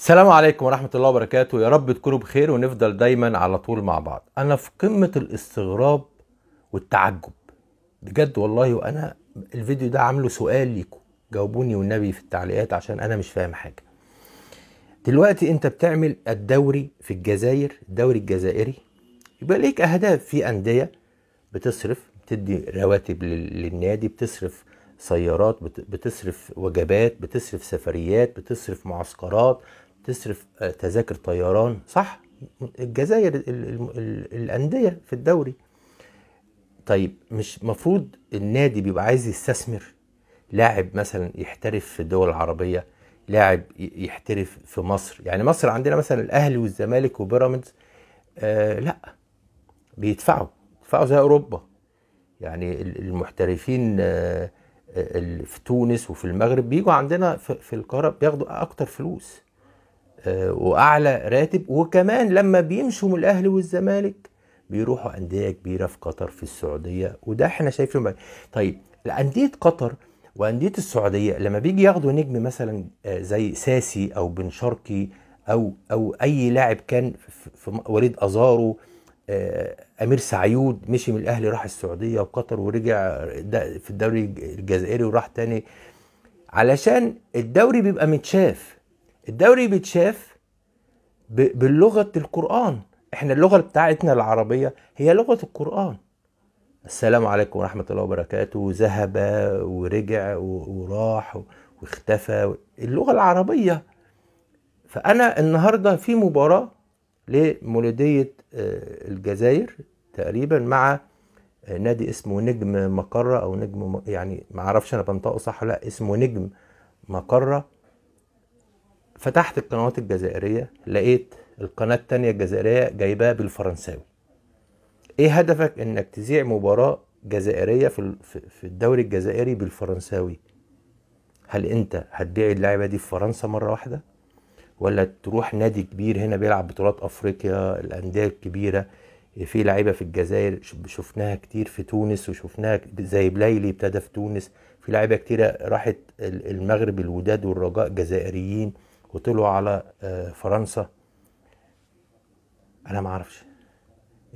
السلام عليكم ورحمة الله وبركاته. يا رب تكونوا بخير ونفضل دايما على طول مع بعض. أنا في قمة الاستغراب والتعجب. بجد والله وأنا الفيديو ده عامله سؤال ليكم جاوبوني والنبي في التعليقات عشان أنا مش فاهم حاجة. دلوقتي أنت بتعمل الدوري في الجزائر الدوري الجزائري. يبقى ليك أهداف. في أندية بتصرف بتدي رواتب لل- للنادي بتصرف سيارات بت- بتصرف وجبات بتصرف سفريات بتصرف معسكرات بتصرف آه، تذاكر طيران صح؟ الجزائر ال- ال- ال- الأندية في الدوري. طيب مش مفروض النادي بيبقى عايز يستثمر؟ لاعب مثلا يحترف في الدول العربية لاعب يحترف في مصر؟ يعني مصر عندنا مثلا الأهلي والزمالك وبيراميدز آه لا. بيدفعوا بيدفعوا زي أوروبا. يعني ال- المحترفين آه، في تونس وفي المغرب بيجوا عندنا في القاهرة بياخدوا أكتر فلوس. آه، وأعلى راتب. وكمان لما بيمشوا من الأهلي والزمالك بيروحوا أندية كبيرة في قطر في السعودية. وده إحنا شايفينه. طيب أندية قطر وأندية السعودية لما بيجي ياخدوا نجم مثلا آه، زي ساسي أو بن شرقي أو أو أي لاعب كان في وليد أزارو آه، أمير سعيود مشي من الأهلي راح السعودية وقطر ورجع في الدوري الجزائري وراح تاني. علشان الدوري بيبقى متشاف. الدوري بيتشاف ب- باللغة القرآن. إحنا اللغة بتاعتنا العربية هي لغة القرآن. السلام عليكم ورحمة الله وبركاته. ذهب ورجع وراح واختفى. اللغة العربية. فأنا النهارده في مباراة لمولودية آه، الجزائر تقريبا مع آه، نادي اسمه نجم مقرة أو نجم يعني ما أعرفش أنا بنطقه صح ولا لأ. اسمه نجم مقرة. فتحت القنوات الجزائرية لقيت القناة التانية الجزائرية جايباها بالفرنساوي. إيه هدفك؟ إنك تذيع مباراة جزائرية في في- الدوري الجزائري بالفرنساوي. هل أنت هتبيع اللعيبه دي في فرنسا مرة واحدة؟ ولا تروح نادي كبير هنا بيلعب بطولات أفريقيا الأندية الكبيرة في لعيبة في الجزائر شفناها كتير في تونس وشفناها زي بلايلي ابتدى في تونس. في لعيبة كتيرة راحت ال- المغرب الوداد والرجاء جزائريين. وطلعوا على آه، فرنسا. أنا ما أعرفش.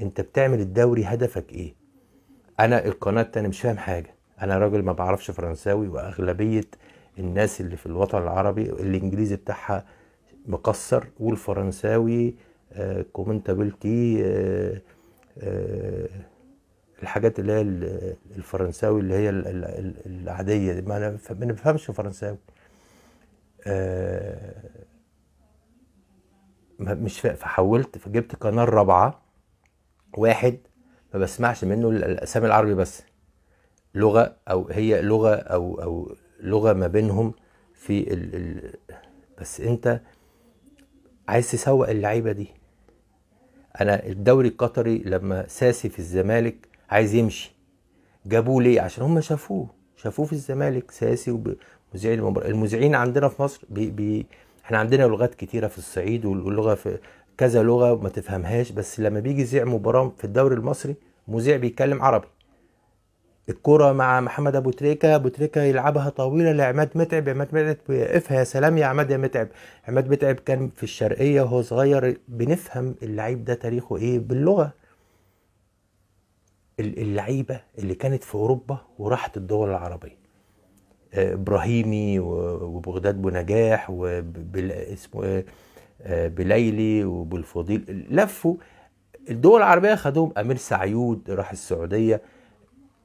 أنت بتعمل الدوري هدفك إيه؟ أنا القناة التانية مش فاهم حاجة. أنا راجل ما بعرفش فرنساوي وأغلبية الناس اللي في الوطن العربي الإنجليزي بتاعها مكسر والفرنساوي آه، كومنتابيلتي آه، الحاجات اللي هي ال- الفرنساوي اللي هي ال- ال- ال- العادية دي. ما أنا ما بفهمش فرنساوي. مش فا- فحولت فجبت قناة رابعه واحد ما بسمعش منه ال- الأسامي العربي بس لغة أو هي لغة أو أو لغة ما بينهم في ال ال بس أنت عايز تسوق اللعيبة دي. أنا الدوري القطري لما ساسي في الزمالك عايز يمشي. جابوه ليه؟ عشان هم شافوه شافوه في الزمالك ساسي ومذيعين المباراة المذيعين عندنا في مصر بي بي إحنا عندنا لغات كتيرة في الصعيد واللغة في كذا لغة ما تفهمهاش بس لما بيجي يذيع مباراة في الدوري المصري مذيع بيتكلم عربي. الكرة مع محمد أبو تريكة أبو تريكة يلعبها طويلة لعماد متعب عماد متعب يقفها يا سلام يا عماد يا متعب. عماد متعب كان في الشرقية وهو صغير بنفهم اللعيب ده تاريخه إيه؟ باللغة. ال- اللعيبة اللي كانت في أوروبا وراحت الدول العربية. آه، إبراهيمي وبغداد بونجاح وبال اسمه إيه؟ آه، بليلي وبالفضيل لفوا. الدول العربية خدوهم. أمير سعيود راح السعودية.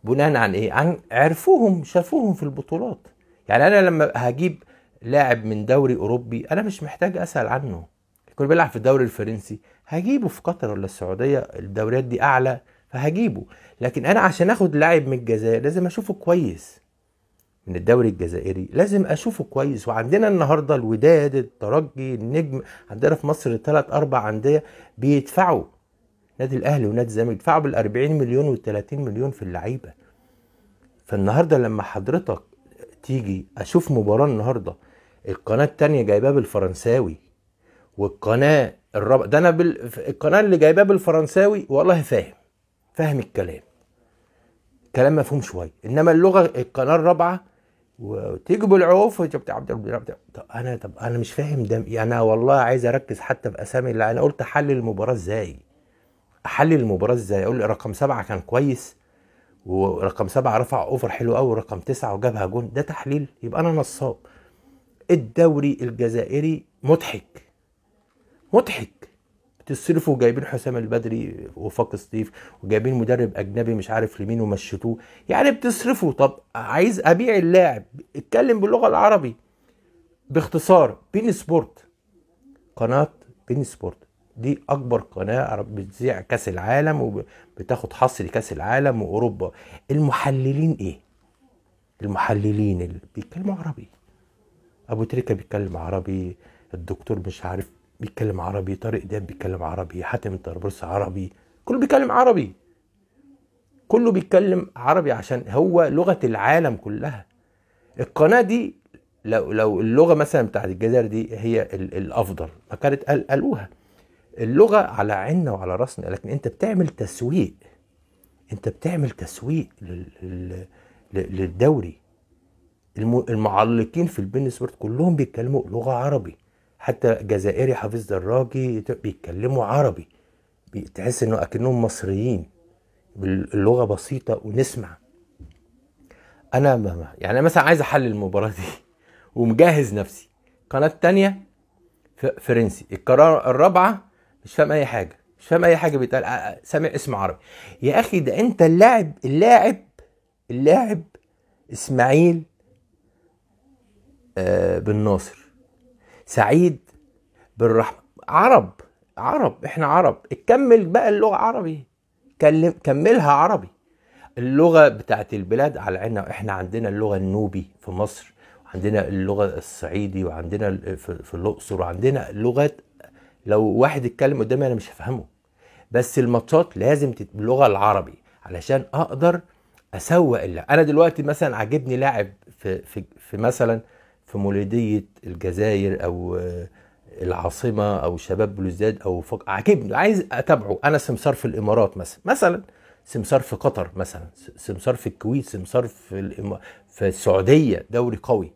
بناء عن إيه؟ عن عرفوهم شافوهم في البطولات. يعني أنا لما هجيب لاعب من دوري أوروبي أنا مش محتاج أسأل عنه. يكون بيلعب في الدوري الفرنسي هجيبه في قطر ولا السعودية. الدوريات دي أعلى فهجيبه. لكن أنا عشان آخد لاعب من الجزائر لازم أشوفه كويس. من الدوري الجزائري. لازم أشوفه كويس. وعندنا النهارده الوداد الترجي النجم. عندنا في مصر ثلاث أربع أندية بيدفعوا. نادي الأهلي ونادي الزمالك بيدفعوا بال 40 مليون وال 30 مليون في اللعيبة. فالنهاردة لما حضرتك تيجي أشوف مباراة النهارده القناة التانية جايباه بالفرنساوي والقناة الرابعة ده أنا بال... القناة اللي جايباه بالفرنساوي والله فاهم فاهم الكلام. كلام مفهوم شوية. إنما اللغة القناة الرابعة وتيجي بالعوف بتاع عبد الرب طب أنا طب أنا مش فاهم ده يعني أنا والله عايز أركز حتى في أسامي اللي أنا قلت أحلل المباراة إزاي؟ أحلل المباراة إزاي؟ أقول رقم سبعة كان كويس ورقم سبعة رفع أوفر حلو قوي ورقم تسعة وجابها جون ده تحليل يبقى أنا نصاب. الدوري الجزائري مضحك. مضحك. بتصرفوا جايبين حسام البدري وفاق سطيف وجايبين مدرب أجنبي مش عارف لمين ومشيتوه. يعني بتصرفوا طب عايز أبيع اللاعب. اتكلم باللغة العربي. باختصار بين سبورت. قناة بين سبورت. دي أكبر قناة بتذيع كأس العالم وبتاخد حصر كأس العالم وأوروبا. المحللين إيه؟ المحللين اللي بيتكلموا عربي. أبو تريكة بيتكلم عربي. الدكتور مش عارف بيتكلم عربي طارق داب بيتكلم عربي حاتم الطرابلسي عربي كله بيتكلم عربي. كله بيتكلم عربي عشان هو لغة العالم كلها. القناة دي لو لو اللغة مثلا بتاعت الجزائر دي هي الأفضل. ما كانت قالوها. اللغة على عيننا وعلى راسنا لكن أنت بتعمل تسويق. أنت بتعمل تسويق للدوري. المعلقين في البين سبورت كلهم بيتكلموا لغة عربي. حتى جزائري حافظ دراجي بيتكلموا عربي. تحس إنه أكنهم مصريين. باللغة بسيطة ونسمع. أنا يعني مثلا عايز أحلل المباراة دي. ومجهز نفسي. قناة تانية فرنسي. القناه الرابعة مش فاهم أي حاجة. مش فاهم أي حاجة بيتقال. سامع اسم عربي. يا أخي ده أنت اللاعب اللاعب اللاعب إسماعيل آه بن ناصر. سعيد بالرحمة. عرب عرب إحنا عرب. اكمل بقى اللغة عربي. كلم كملها عربي. اللغة بتاعت البلاد على عيننا. إحنا عندنا اللغة النوبي في مصر وعندنا اللغة الصعيدي وعندنا في, في الأقصر وعندنا لغات لو واحد اتكلم قدامي أنا مش هفهمه. بس الماتشات لازم باللغة العربي علشان أقدر أسوق اللعب. أنا دلوقتي مثلا عاجبني لاعب في في في مثلا في مولودية الجزائر أو العاصمة أو شباب بلوزداد أو فق... عاجبني عايز أتابعه. أنا سمسار في الإمارات مثلا مثلا سمسار في قطر مثلا سمسار في الكويت سمسار في الإم... في السعودية دوري قوي.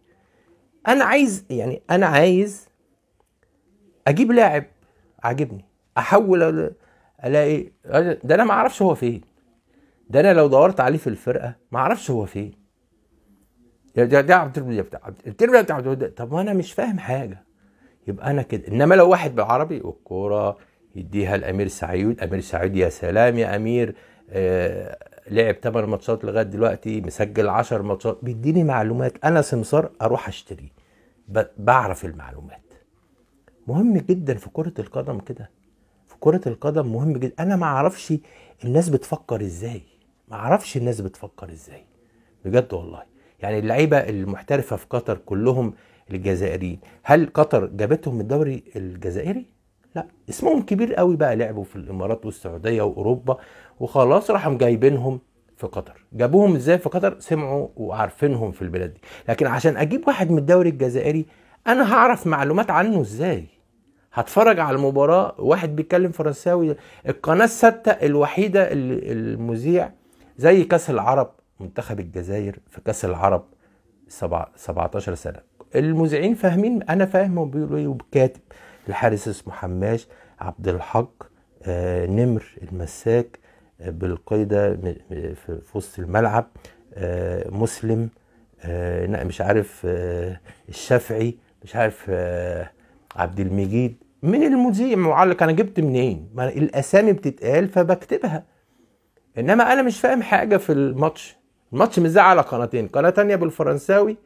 أنا عايز يعني أنا عايز أجيب لاعب عاجبني أحول ألاقي ده أنا ما أعرفش هو فين. ده أنا لو دورت عليه في الفرقة ما أعرفش هو فين. ده عبد بتاع التربيه بتاع طب وأنا مش فاهم حاجة. يبقى أنا كده. انما لو واحد بالعربي والكورة يديها الامير سعيد امير سعيد يا سلام يا امير آه لعب 8 ماتشات لغاية دلوقتي مسجل 10 ماتشات. بيديني معلومات. أنا سمسار أروح اشتري. بعرف المعلومات. مهم جدا في كرة القدم كده. في كرة القدم مهم جدا. أنا ما أعرفش الناس بتفكر إزاي. ما أعرفش الناس بتفكر إزاي. بجد والله. يعني اللعيبة المحترفة في قطر كلهم الجزائريين. هل قطر جابتهم من الدوري الجزائري؟ لا. اسمهم كبير قوي بقى لعبوا في الإمارات والسعودية وأوروبا وخلاص راحوا جايبينهم في قطر. جابوهم إزاي في قطر؟ سمعوا وعارفينهم في البلاد دي. لكن عشان أجيب واحد من الدوري الجزائري أنا هعرف معلومات عنه إزاي؟ هتفرج على المباراة واحد بيتكلم فرنساوي القناة الستة الوحيدة اللي المذيع زي كأس العرب منتخب الجزائر في كأس العرب 17 سنة. المذيعين فاهمين أنا فاهم هم بيقولوا إيه وكاتب الحارس اسمه حماش عبد الحق آه نمر المساك آه بالقيدة في وسط الملعب آه مسلم آه مش عارف آه الشافعي مش عارف آه عبد المجيد. من المذيع معلق أنا جبت منين؟ ما الأسامي بتتقال فبكتبها. إنما أنا مش فاهم حاجة في الماتش. الماتش مذاع على قناتين قناة تانية بالفرنساوي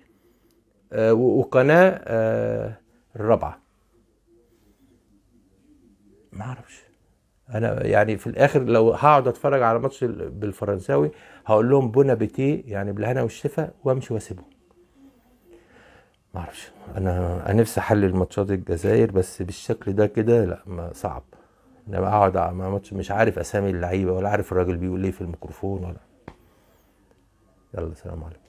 آه وقناة آه الرابعة. ما أعرفش. أنا يعني في الآخر لو هقعد أتفرج على ماتش بالفرنساوي هقول لهم بونا بيتي يعني بالهنا والشفا وأمشي واسيبهم ما أعرفش. أنا نفسي أحلل ماتشات الجزائر بس بالشكل ده كده لا ما صعب. إنما أقعد مع ماتش مش عارف أسامي اللعيبة ولا عارف الراجل بيقول إيه في الميكروفون ولا يلا سلام عليكم.